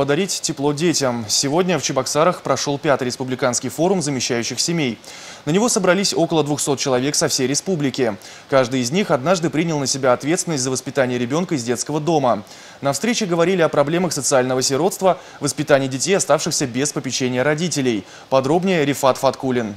Подарить тепло детям. Сегодня в Чебоксарах прошел пятый республиканский форум замещающих семей. На него собрались около 200 человек со всей республики. Каждый из них однажды принял на себя ответственность за воспитание ребенка из детского дома. На встрече говорили о проблемах социального сиротства, воспитании детей, оставшихся без попечения родителей. Подробнее Рифат Фаткулин.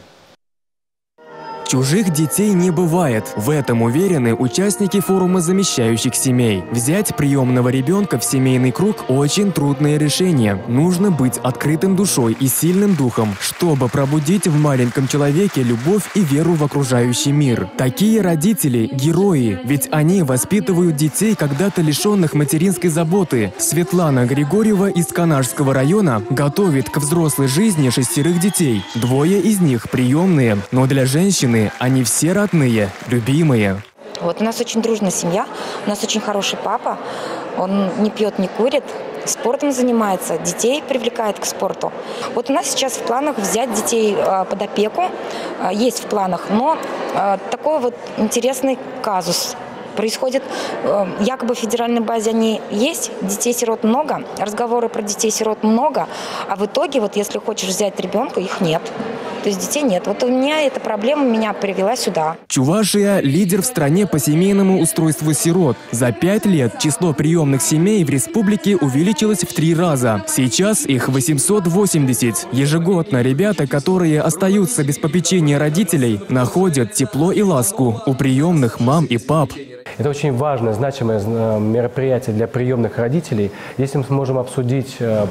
Чужих детей не бывает. В этом уверены участники форума замещающих семей. Взять приемного ребенка в семейный круг – очень трудное решение. Нужно быть открытым душой и сильным духом, чтобы пробудить в маленьком человеке любовь и веру в окружающий мир. Такие родители – герои, ведь они воспитывают детей, когда-то лишенных материнской заботы. Светлана Григорьева из Канашского района готовит к взрослой жизни шестерых детей. Двое из них приемные, но для женщины они все родные, любимые. Вот у нас очень дружная семья, у нас очень хороший папа, он не пьет, не курит, спортом занимается, детей привлекает к спорту. Вот у нас сейчас в планах взять детей а, под опеку, а, есть в планах, но а, такой вот интересный казус происходит. Якобы в федеральной базе они есть, детей-сирот много, разговоры про детей-сирот много, а в итоге вот если хочешь взять ребенка, их нет. То есть детей нет. Вот у меня эта проблема меня привела сюда. Чувашия – лидер в стране по семейному устройству сирот. За пять лет число приемных семей в республике увеличилось в три раза. Сейчас их 880. Ежегодно ребята, которые остаются без попечения родителей, находят тепло и ласку у приемных мам и пап. Это очень важное, значимое э, мероприятие для приемных родителей. Если мы сможем обсудить э,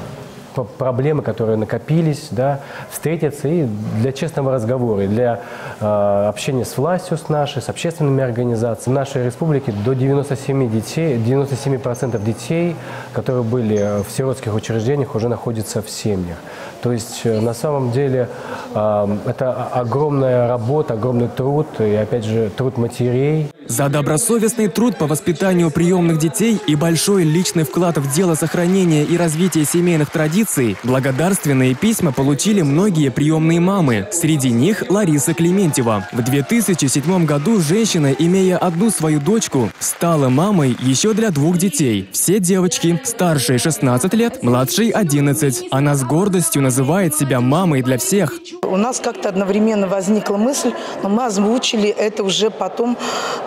проблемы, которые накопились, да, встретиться и для честного разговора, и для э, общения с властью, с нашей, с общественными организациями. В нашей республике до 97 детей, 97% детей, которые были в сиротских учреждениях, уже находятся в семьях. То есть э, на самом деле э, это огромная работа, огромный труд, и опять же труд матерей. За добросовестный труд по воспитанию приемных детей и большой личный вклад в дело сохранения и развития семейных традиций благодарственные письма получили многие приемные мамы. Среди них Лариса Клементьева. В 2007 году женщина, имея одну свою дочку, стала мамой еще для двух детей. Все девочки, старшей 16 лет, младшей 11. Она с гордостью называет себя мамой для всех. У нас как-то одновременно возникла мысль, но мы озвучили это уже потом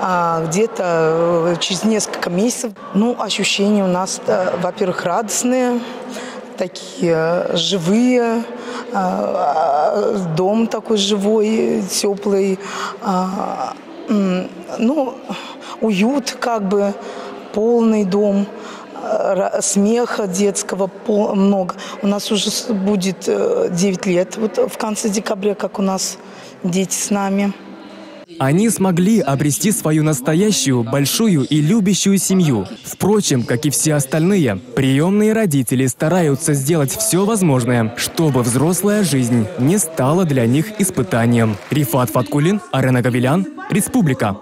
а, а, где-то э, через несколько месяцев. Ну, ощущения у нас, во-первых, радостные, такие э, живые, дом такой живой, теплый, а, ну, уют как бы, полный дом э, смеха детского много. У нас уже будет 9 лет, вот в конце декабря, как у нас дети с нами. Они смогли обрести свою настоящую, большую и любящую семью. Впрочем, как и все остальные, приемные родители стараются сделать все возможное, чтобы взрослая жизнь не стала для них испытанием. Рифат Фаткулин, Арена Гавилян, Республика.